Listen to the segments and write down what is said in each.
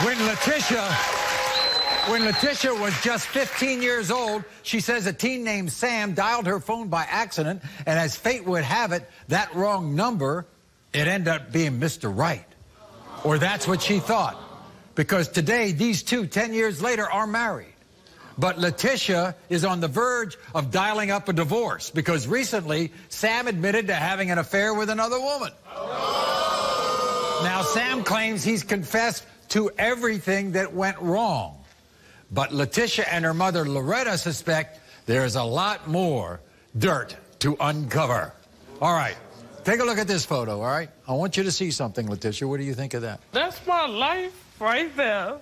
When Latisha, when Latisha was just 15 years old, she says a teen named Sam dialed her phone by accident, and as fate would have it, that wrong number, it ended up being Mr. Right. Or that's what she thought. Because today, these two, 10 years later, are married. But Latisha is on the verge of dialing up a divorce because recently Sam admitted to having an affair with another woman. Now, Sam claims he's confessed to everything that went wrong. But Latisha and her mother, Loretta, suspect there's a lot more dirt to uncover. All right, take a look at this photo, all right? I want you to see something, Latisha. What do you think of that? That's my life right there.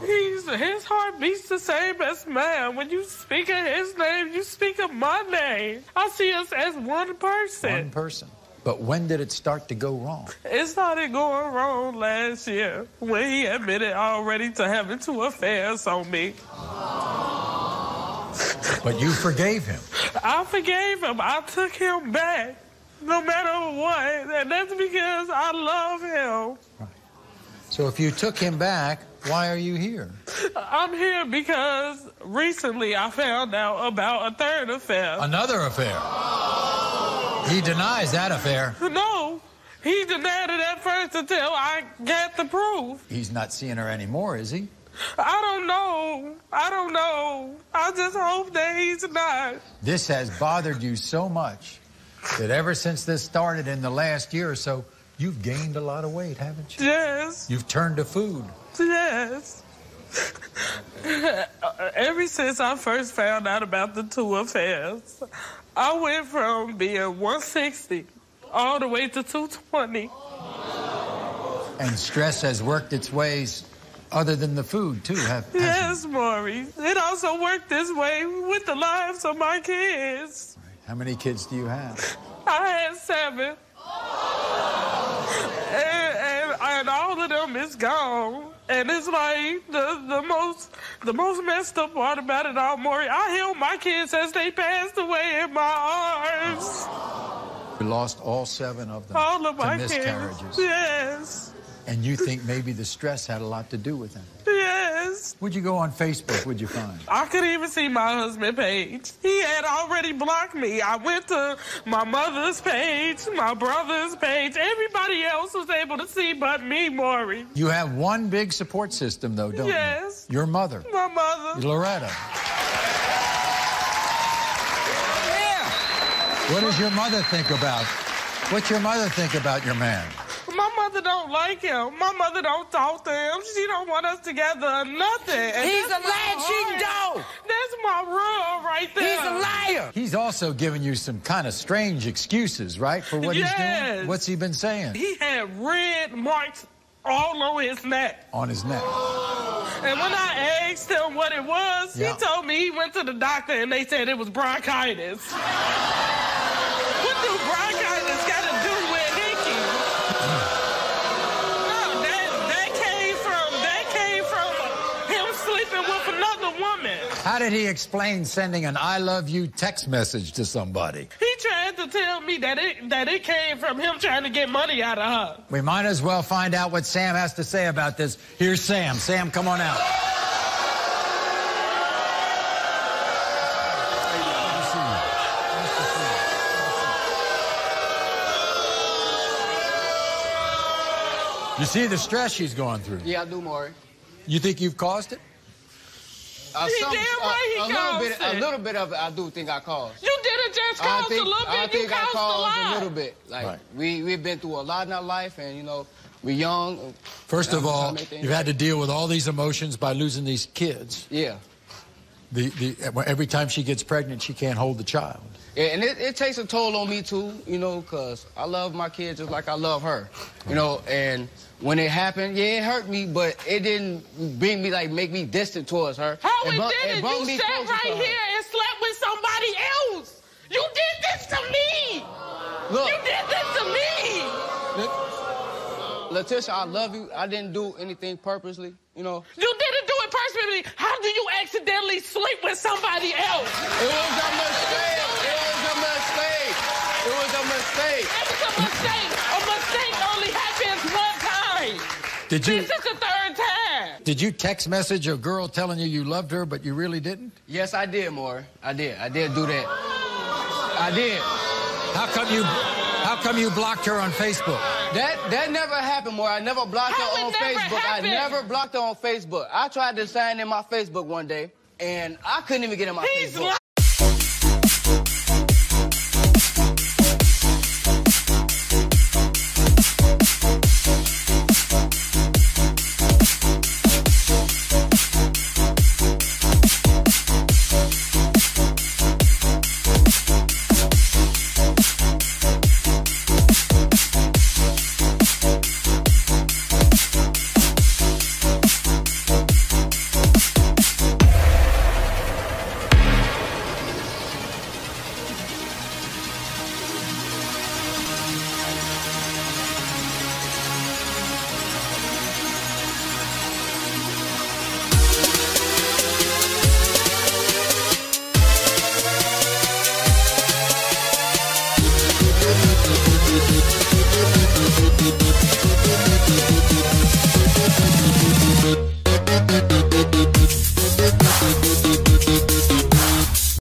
He's, his heart beats the same as mine. When you speak of his name, you speak of my name. I see us as one person. One person. But when did it start to go wrong? It started going wrong last year when he admitted already to having two affairs on me. But you forgave him. I forgave him. I took him back, no matter what. And that's because I love him. Right. So if you took him back, why are you here? I'm here because recently I found out about a third affair. Another affair? He denies that affair. No, he denied it at first until I got the proof. He's not seeing her anymore, is he? I don't know. I don't know. I just hope that he's not. This has bothered you so much that ever since this started in the last year or so, you've gained a lot of weight, haven't you? Yes. You've turned to food. Yes. Ever since I first found out about the two affairs, I went from being 160 all the way to 220. And stress has worked its ways other than the food, too, have Yes, Maury. It also worked this way with the lives of my kids. How many kids do you have? I had seven. And, and, and all of them is gone. And it's like the, the most the most messed up part about it all, Maury. I held my kids as they passed away in my arms. We lost all seven of them all of to my miscarriages. Kids. Yes. And you think maybe the stress had a lot to do with it? Yes. Would you go on Facebook? Would you find? I couldn't even see my husband page. He had already blocked me. I went to my mother's page, my brother's page. Everybody else was able to see but me, Maury. You have one big support system, though, don't yes. you? Your mother. My mother. Loretta. Yeah. What does your mother think about? What's your mother think about your man? My mother don't like him. My mother don't talk to him. She don't want us together or nothing. And He's a latching dog. That's my rule right there. He's a liar. He's also giving you some kind of strange excuses, right, for what yes. he's doing? What's he been saying? He had red marks all on his neck. On his neck. And when I asked him what it was, yeah. he told me he went to the doctor and they said it was bronchitis. what do bronchitis How did he explain sending an I love you text message to somebody? He tried to tell me that it that it came from him trying to get money out of her. We might as well find out what Sam has to say about this. Here's Sam. Sam, come on out. You see the stress she's going through. Yeah, I do, Maury. You think you've caused it? Uh, some, damn right uh, he a little bit, it. a little bit of it, I do think I caused. You didn't just cause think, a little bit. I think you I caused, caused a, a, little bit. Like right. we we've been through a lot in our life, and you know we're young. First of all, you've had to deal with all these emotions by losing these kids. Yeah. The the every time she gets pregnant, she can't hold the child. Yeah, and it, it takes a toll on me too, you know, because I love my kids just like I love her, you know, and when it happened, yeah, it hurt me, but it didn't bring me, like, make me distant towards her. How it, it did it? You sat right here and slept with somebody else. You did this to me. Look. You did this to me. Look, Latisha, I love you. I didn't do anything purposely, you know. You didn't do it personally. How do you accidentally sleep with somebody else? It was a mistake. It was a mistake. It was a mistake. It was a mistake. A mistake only happens one time. Did you? This is the third time. Did you text message a girl telling you you loved her, but you really didn't? Yes, I did, Maury. I did. I did do that. I did. How come you? How come you blocked her on Facebook? That that never happened, Maury. I never blocked How her on Facebook. happened? I never blocked her on Facebook. I tried to sign in my Facebook one day, and I couldn't even get in my He's Facebook.